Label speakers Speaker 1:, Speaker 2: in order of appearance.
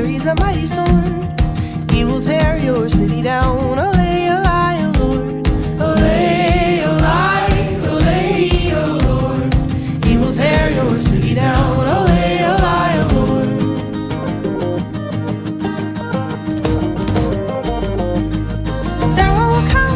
Speaker 1: carries a mighty sword. He will tear your city down. Oh lay, Olay, lie, oh Lord. Oh, Olay, olay, olay, oh Lord. He will tear your city down.